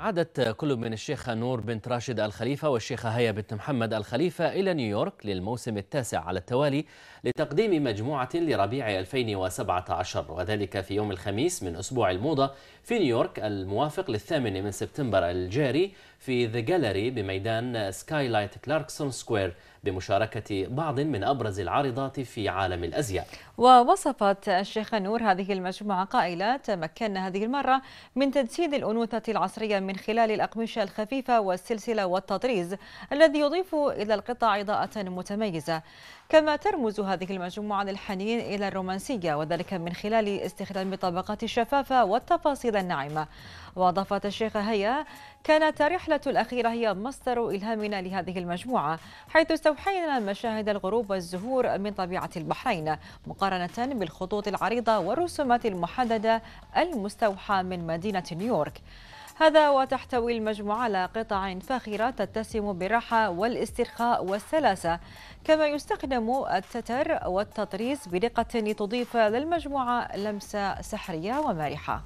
عادت كل من الشيخة نورة بنت راشد آل خليفة والشيخة هيا بنت محمد آل خليفة إلى نيويورك للموسم التاسع على التوالي لتقديم مجموعة لربيع 2017 وذلك في يوم الخميس من أسبوع الموضة في نيويورك الموافق للثامن من سبتمبر الجاري في The Gallery بميدان Skylight Clarkson Square بمشاركة بعض من أبرز العارضات في عالم الأزياء. ووصفت الشيخة نورة هذه المجموعة قائلة تمكنا هذه المرة من تجسيد الأنوثة العصرية من خلال الأقمشة الخفيفة والسلسلة والتطريز الذي يضيف إلى القطع إضاءة متميزة. كما ترمز هذه المجموعة للحنين إلى الرومانسية وذلك من خلال استخدام طبقات الشفافة والتفاصيل الناعمة. وأضافت الشيخة هيا كانت الرحلة الأخيرة هي مصدر إلهامنا لهذه المجموعة حيث استوحينا مشاهد الغروب والزهور من طبيعة البحرين مقارنة بالخطوط العريضة والرسومات المحددة المستوحى من مدينة نيويورك. هذا وتحتوي المجموعة على قطع فاخرة تتسم بالراحة والاسترخاء والسلاسة. كما يستخدم التتر والتطريز بدقة لتضيف للمجموعة لمسة سحرية ومرحة